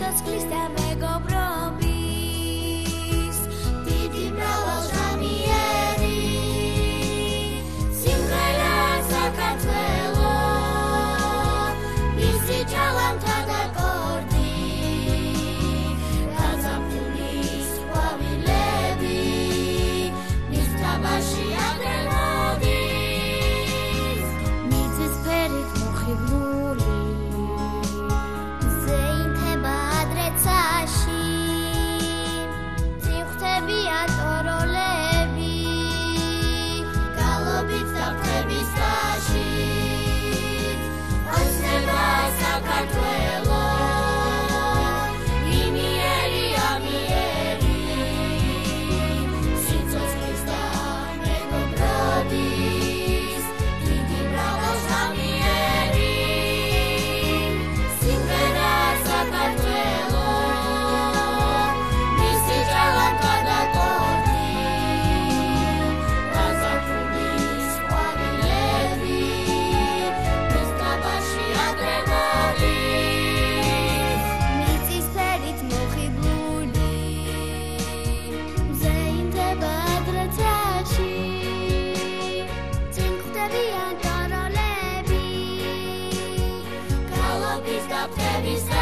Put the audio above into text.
სიცოცხლის და მეგობრობის დიდი მრავალჟამიერი სიმღერა საქართველო მისი ჯალანთა და კორდი გაზაფხულის ყვავილები მის თამაში up, Debbie's